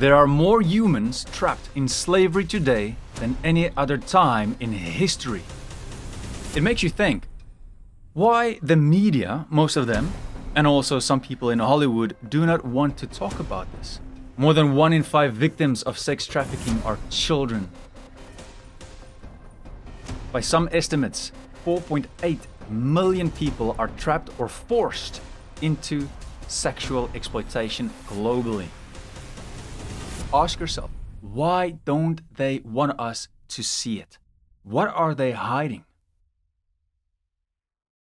There are more humans trapped in slavery today than any other time in history. It makes you think why the media, most of them, and also some people in Hollywood, do not want to talk about this. More than one in five victims of sex trafficking are children. By some estimates, 4.8 million people are trapped or forced into sexual exploitation globally. Ask yourself, why don't they want us to see it? What are they hiding?